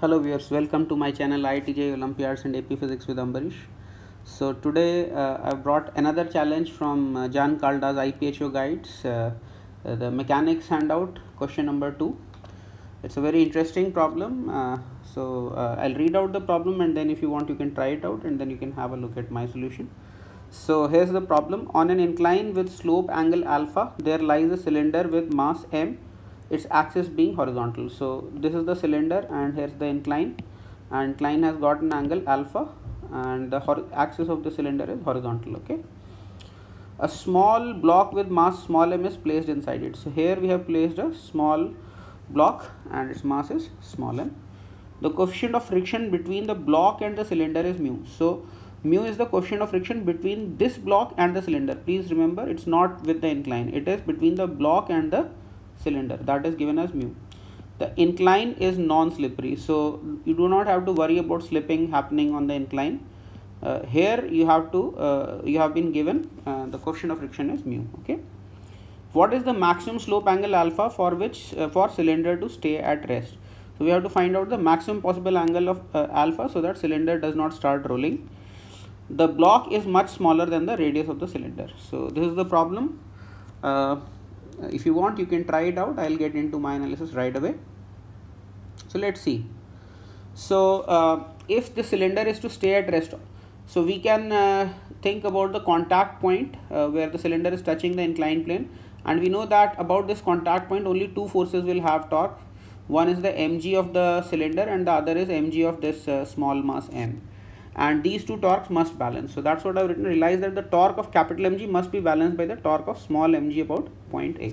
Hello viewers, welcome to my channel IIT JEE Olympiads and AP Physics with Ambarish. So today uh, I've brought another challenge from uh, Jaan Kalda's IPHO guides, uh, uh, the mechanics handout, question number 2. It's a very interesting problem. Uh, so uh, I'll read out the problem and then if you want you can try it out and then you can have a look at my solution. So here's the problem. On an incline with slope angle alpha, there lies a cylinder with mass m its axis being horizontal. So this is the cylinder and here's the incline. And incline has got an angle alpha and the axis of the cylinder is horizontal okay? A small block with mass small m is placed inside it. So here we have placed a small block and its mass is small m. The coefficient of friction between the block and the cylinder is mu. So mu is the coefficient of friction between this block and the cylinder. Please remember it's not with the incline. It is between the block and the cylinder. That is given as mu. The incline is non-slippery so you do not have to worry about slipping happening on the incline. Uh, here you have to uh, you have been given uh, the coefficient of friction is mu okay? What is the maximum slope angle alpha for which uh, for cylinder to stay at rest? So we have to find out the maximum possible angle of uh, alpha so that cylinder does not start rolling. The block is much smaller than the radius of the cylinder. So this is the problem if you want you can try it out. I'll get into my analysis right away. So let's see. So uh, if the cylinder is to stay at rest so we can uh, think about the contact point uh, where the cylinder is touching the inclined plane. And we know that about this contact point only two forces will have torque. One is the mg of the cylinder and the other is mg of this uh, small mass m and these two torques must balance. So that's what i've written. Realize that the torque of capital mg must be balanced by the torque of small mg about point a.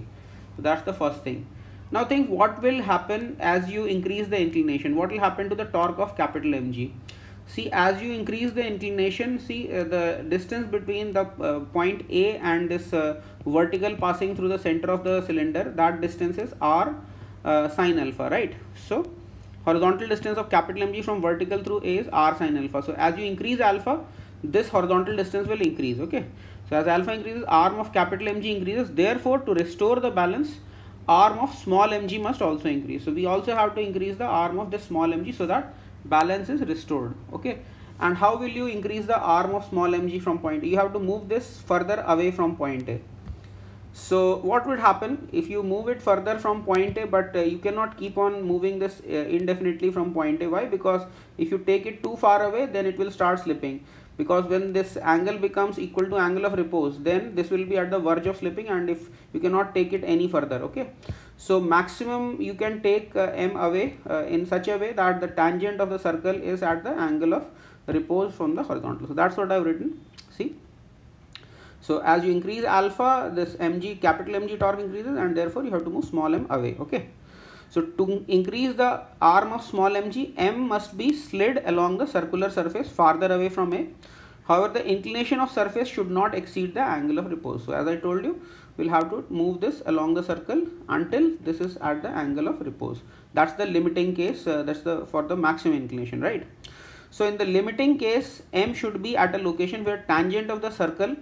So that's the first thing. Now think what will happen as you increase the inclination. What will happen to the torque of capital mg see as you increase the inclination see uh, the distance between the uh, point a and this uh, vertical passing through the center of the cylinder that distance is r uh, sine alpha right? So horizontal distance of capital mg from vertical through a is r sine alpha. So as you increase alpha this horizontal distance will increase okay? So as alpha increases arm of capital mg increases. Therefore to restore the balance arm of small mg must also increase. So we also have to increase the arm of the small mg so that balance is restored okay? And how will you increase the arm of small mg from point a? You have to move this further away from point a so what would happen if you move it further from point a but uh, you cannot keep on moving this uh, indefinitely from point a? Why? Because if you take it too far away then it will start slipping. Because when this angle becomes equal to angle of repose then this will be at the verge of slipping and if you cannot take it any further okay? So maximum you can take uh, m away uh, in such a way that the tangent of the circle is at the angle of repose from the horizontal. So that's what i've written so as you increase alpha, this mg capital mg torque increases and therefore you have to move small m away. Okay. So to increase the arm of small mg, m must be slid along the circular surface farther away from a. However, the inclination of surface should not exceed the angle of repose. So as I told you, we'll have to move this along the circle until this is at the angle of repose. That's the limiting case. Uh, that's the for the maximum inclination, right? So in the limiting case, m should be at a location where tangent of the circle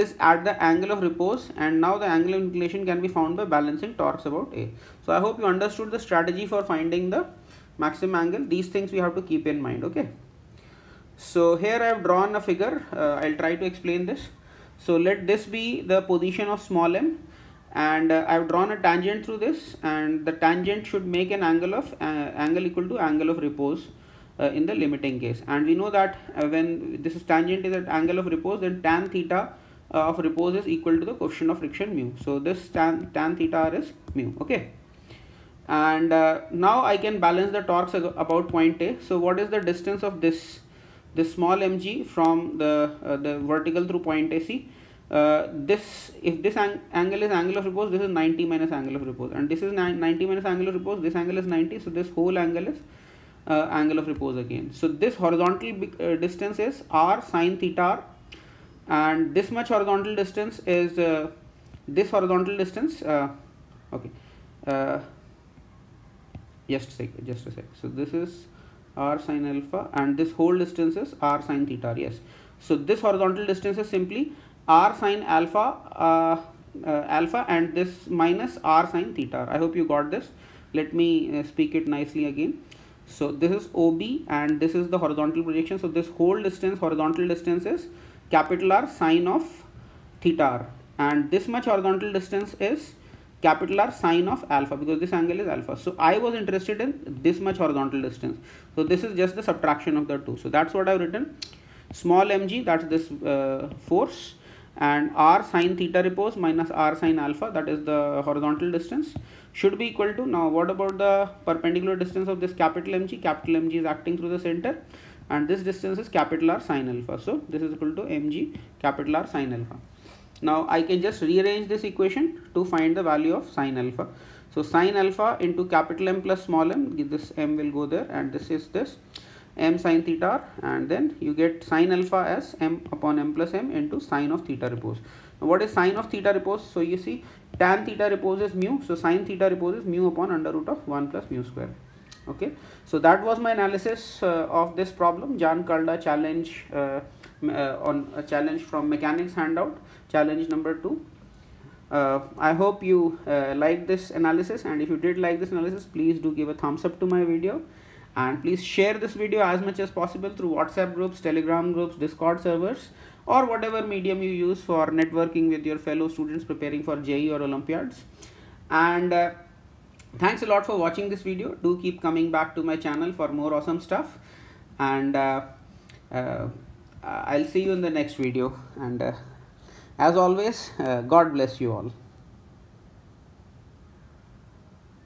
is at the angle of repose and now the angle of inclination can be found by balancing torques about A. So I hope you understood the strategy for finding the maximum angle. These things we have to keep in mind. Okay. So here I have drawn a figure. Uh, I'll try to explain this. So let this be the position of small m and uh, I have drawn a tangent through this and the tangent should make an angle of uh, angle equal to angle of repose uh, in the limiting case and we know that uh, when this is tangent is at angle of repose then tan theta of repose is equal to the coefficient of friction mu. So this tan, tan theta r is mu. Okay. And uh, now I can balance the torques about point A. So what is the distance of this this small mg from the uh, the vertical through point AC? Uh, this if this ang angle is angle of repose, this is 90 minus angle of repose, and this is 90 minus angle of repose. This angle is 90, so this whole angle is uh, angle of repose again. So this horizontal uh, distance is r sine theta and this much horizontal distance is uh, this horizontal distance uh, okay uh, just a sec just a sec. So this is r sine alpha and this whole distance is r sine theta yes. So this horizontal distance is simply r sine alpha uh, uh, alpha and this minus r sine theta. I hope you got this. Let me uh, speak it nicely again. So this is OB and this is the horizontal projection. So this whole distance horizontal distance is capital R sine of theta r and this much horizontal distance is capital R sine of alpha because this angle is alpha. So I was interested in this much horizontal distance. So this is just the subtraction of the two. So that's what I've written. Small mg that's this uh, force and r sine theta repose minus r sine alpha that is the horizontal distance should be equal to now what about the perpendicular distance of this capital mg capital mg is acting through the center and this distance is capital r sine alpha so this is equal to mg capital r sine alpha now I can just rearrange this equation to find the value of sine alpha. So sine alpha into capital M plus small m, this m will go there and this is this m sine theta r and then you get sine alpha as m upon m plus m into sine of theta repose. Now what is sine of theta repose? So you see tan theta repose is mu, so sine theta repose is mu upon under root of 1 plus mu square. Okay, so that was my analysis uh, of this problem, Jaan Kalda challenge uh, uh, on a challenge from mechanics handout challenge number two. Uh, I hope you uh, like this analysis and if you did like this analysis please do give a thumbs up to my video. And please share this video as much as possible through WhatsApp groups, Telegram groups, Discord servers or whatever medium you use for networking with your fellow students preparing for JEE or Olympiads. And uh, thanks a lot for watching this video. Do keep coming back to my channel for more awesome stuff. And uh, uh, I'll see you in the next video. And uh, as always uh, God bless you all